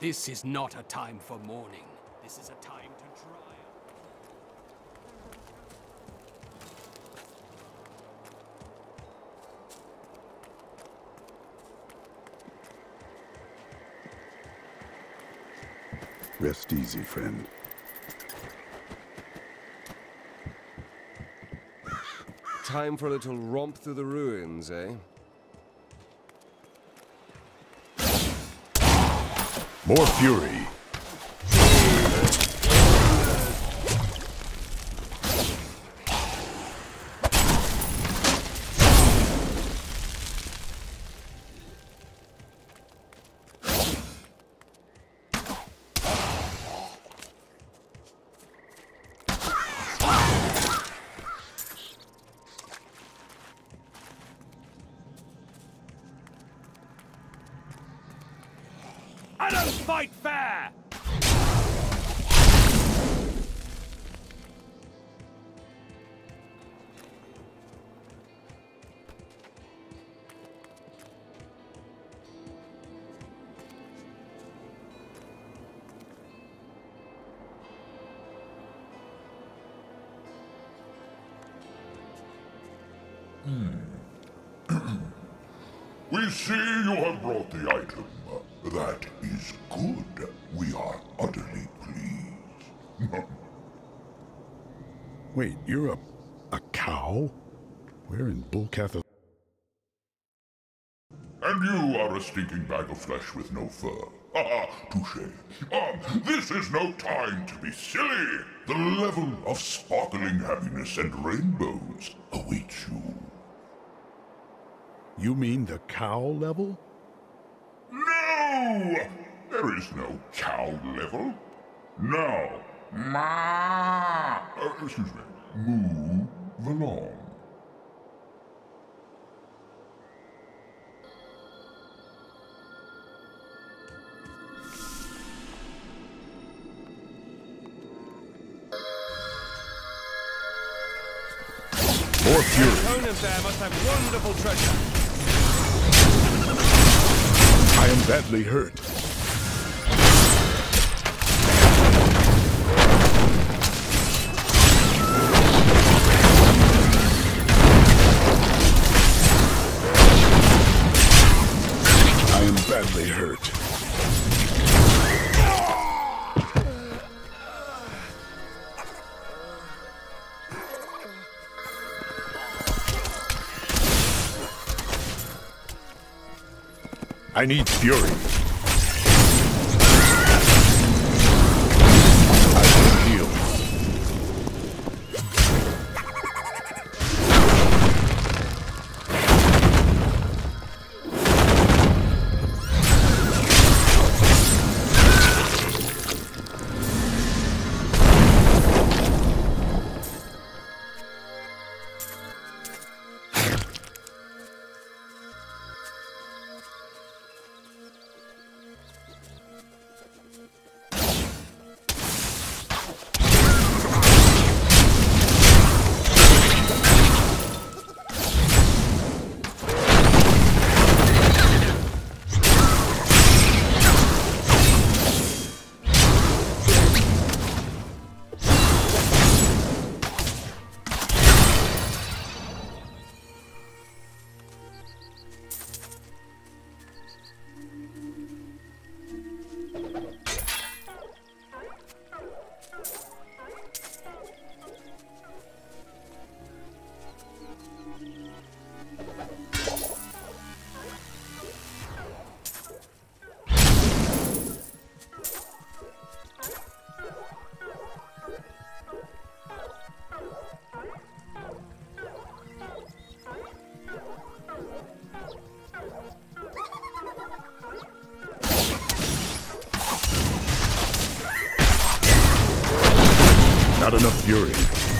This is not a time for mourning. This is a time to triumph. Rest easy, friend. Time for a little romp through the ruins, eh? More fury. I don't fight fair! Hmm. We see you have brought the item. That is good. We are utterly pleased. Wait, you're a... a cow? Where in Bullcather... And you are a stinking bag of flesh with no fur. Ah, touche. Um, this is no time to be silly. The level of sparkling happiness and rainbows awaits you. You mean the cow level? No! There is no cow level. Now, ma. Uh, excuse me. Move along. More fury. Opponent there must have wonderful treasure. I am badly hurt. I am badly hurt. I need fury. not enough fury.